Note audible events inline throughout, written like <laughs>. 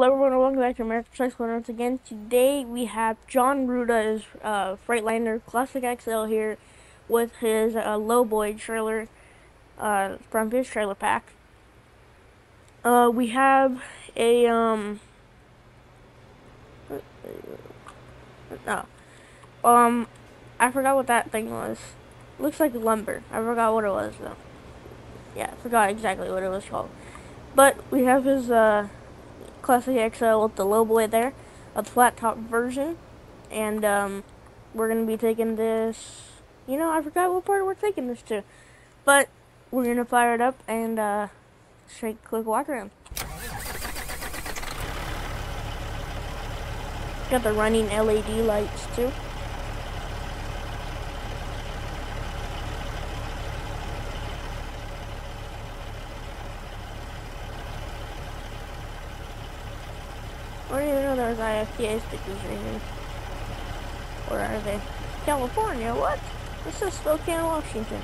hello everyone and welcome back to American Cycle once again. Today we have Jon Ruda's uh, Freightliner Classic XL here with his uh, Lowboy trailer uh, from his trailer pack. Uh, we have a, um, no, um, I forgot what that thing was. Looks like lumber. I forgot what it was though. Yeah, I forgot exactly what it was called. But we have his, uh, Classic XL with the low Lowboy there, a flat top version, and um, we're gonna be taking this. You know, I forgot what part we're taking this to, but we're gonna fire it up and uh, a quick walk around. Got the running LED lights too. There was stickers in here. Where are they? California, what? This is Spokane, Washington.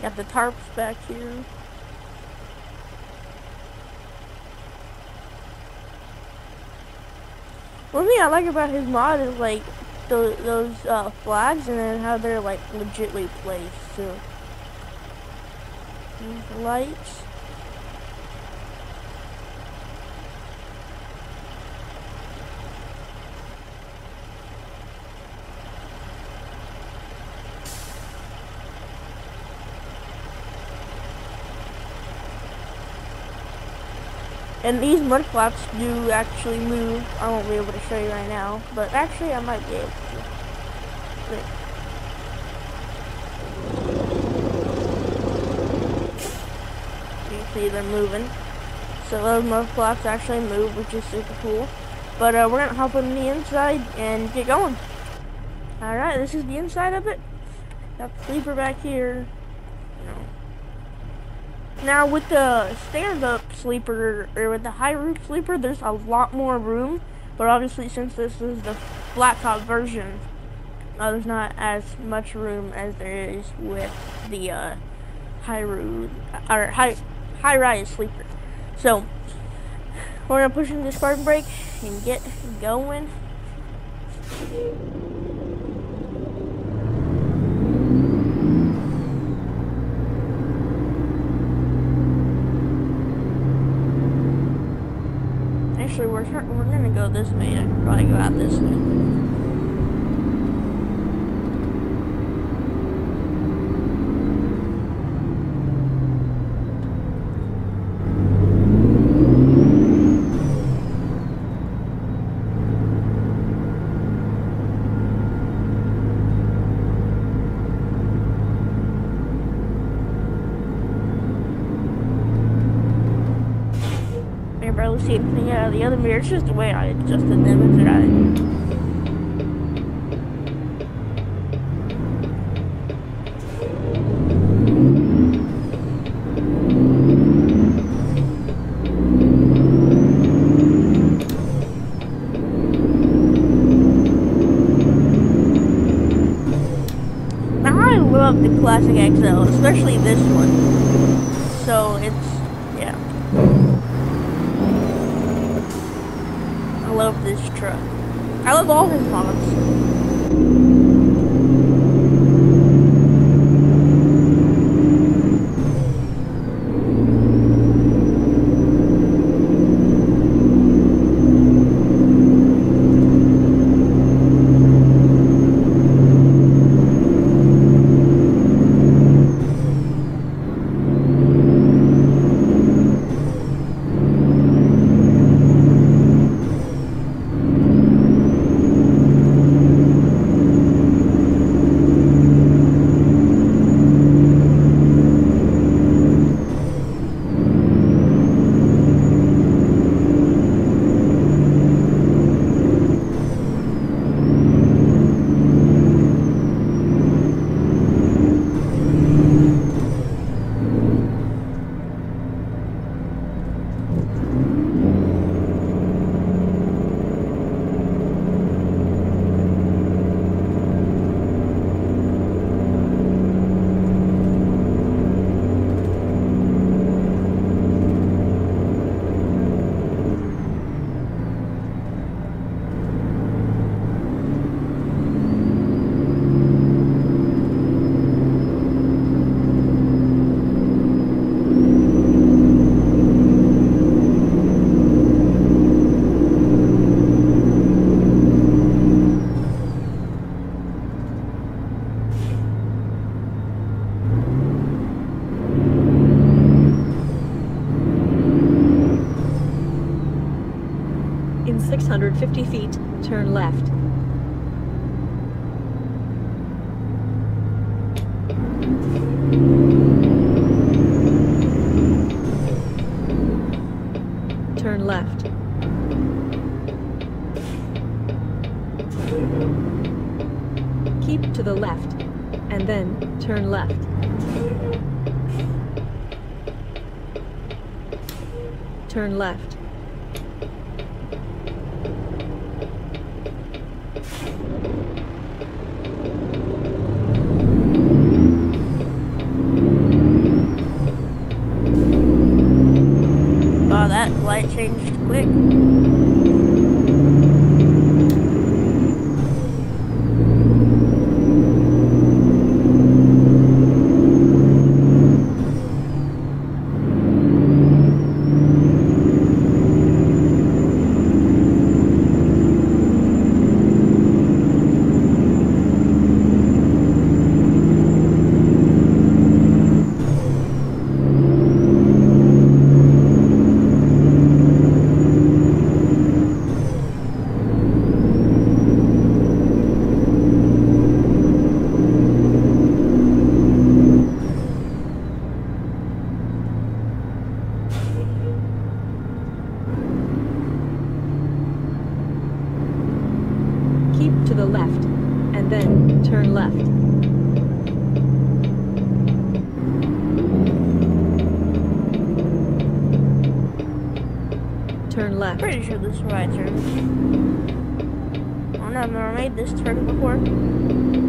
Got the tarps back here. One thing I like about his mod is like those, those uh, flags and then how they're like legitly placed too. These lights. And these mud flaps do actually move. I won't be able to show you right now, but actually I might be able to. You see them moving. So those mud flaps actually move, which is super cool. But uh, we're gonna hop on the inside and get going. Alright, this is the inside of it. Got the sleeper back here. Now with the stand-up sleeper, or with the high roof sleeper, there's a lot more room. But obviously since this is the flat top version, uh, there's not as much room as there is with the uh, high roof, or high, high rise sleeper. So, we're gonna push in the Spartan brake and get going. Actually, we're we're gonna go this way. I can probably go out this way. The other mirror. It's just the way I adjusted them inside. I love the classic XL, especially this one. So it's love this truck. I love all his 650 feet, turn left. Turn left. Keep to the left, and then turn left. Turn left. like Left. Pretty sure this is the right turn. I've never made this turn before.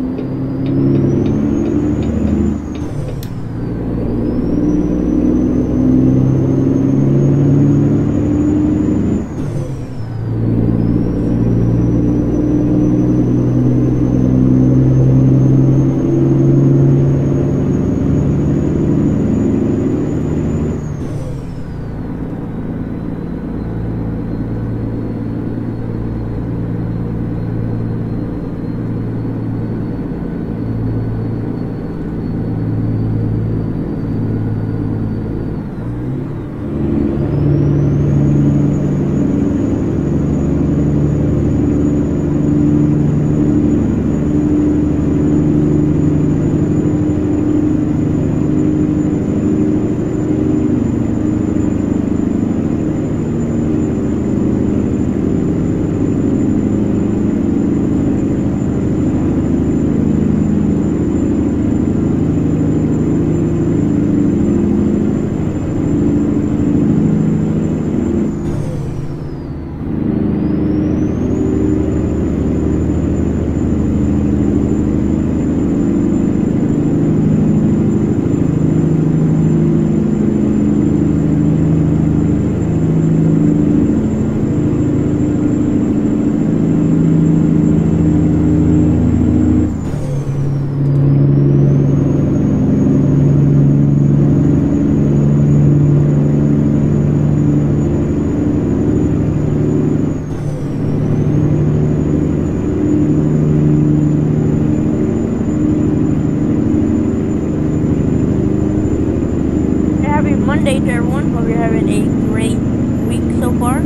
day to everyone. Hope you're having a great week so far.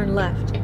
Turn left.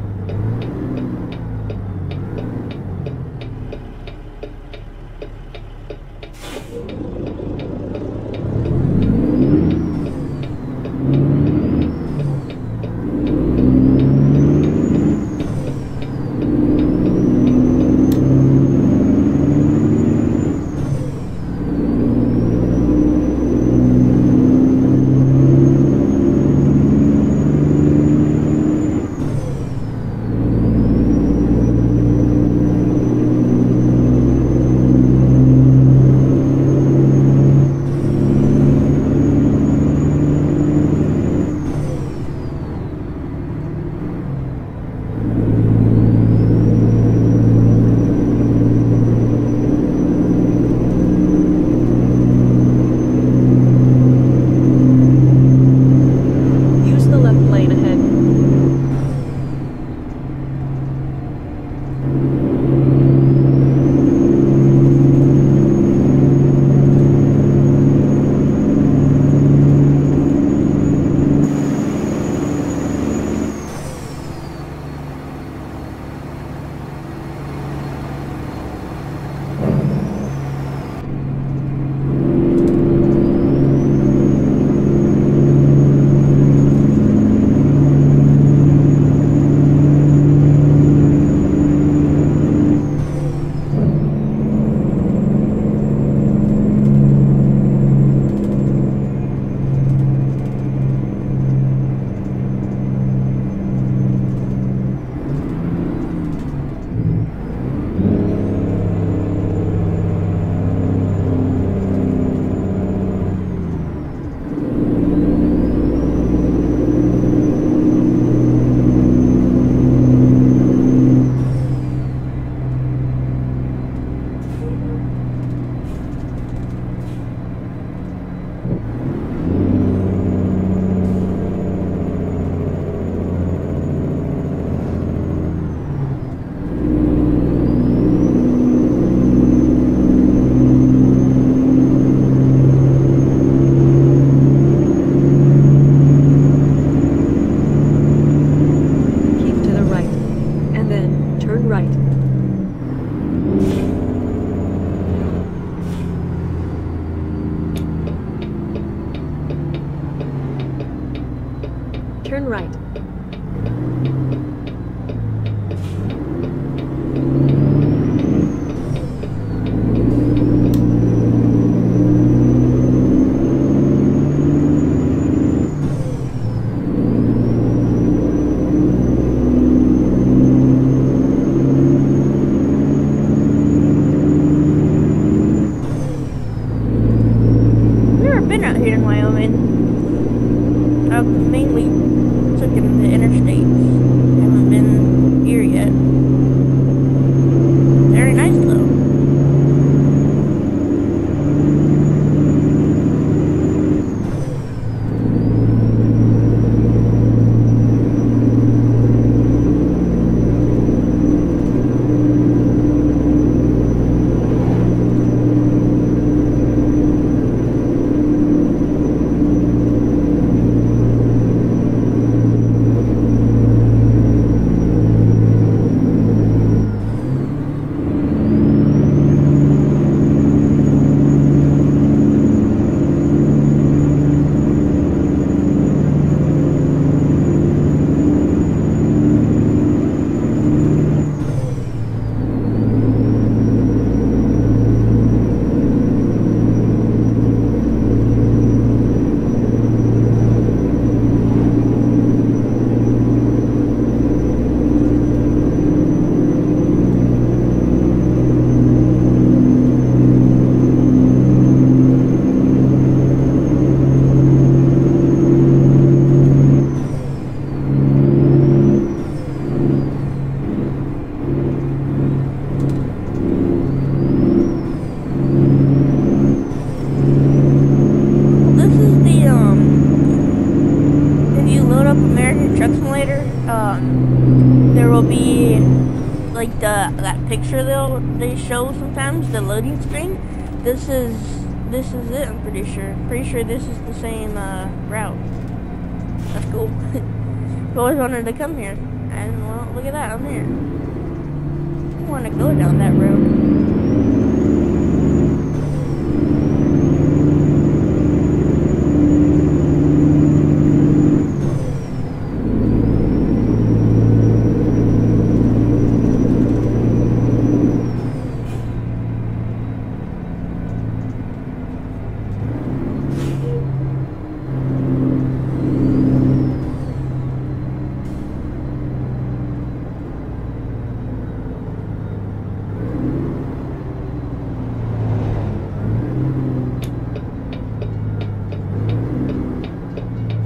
This is this is it. I'm pretty sure. Pretty sure this is the same uh, route. That's cool. <laughs> I've always wanted to come here, and well, look at that. I'm here. I want to go down that road.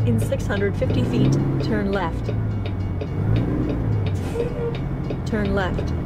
In 650 feet, turn left. Turn left.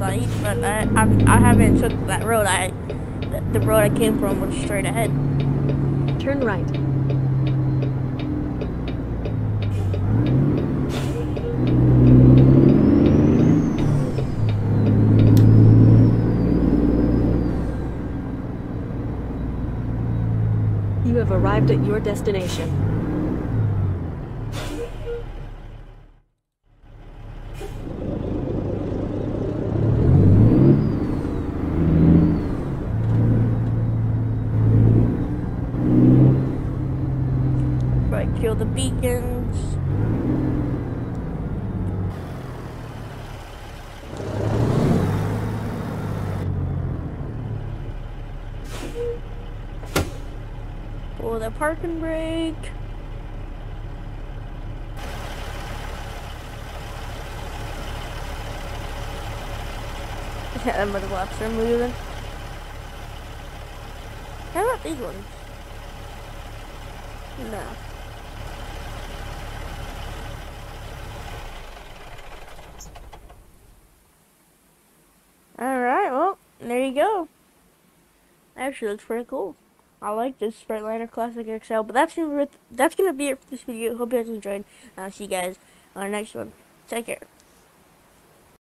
But I I'm, I haven't took that road. I the road I came from was straight ahead. Turn right. You have arrived at your destination. The beacons. Pull the parking brake. Yeah, that mother lobster moving. How about these ones? No. Alright, well, there you go. Actually looks pretty cool. I like this Freightliner Classic XL, but that's gonna that's gonna be it for this video. Hope you guys enjoyed. I'll see you guys on the next one. Take care.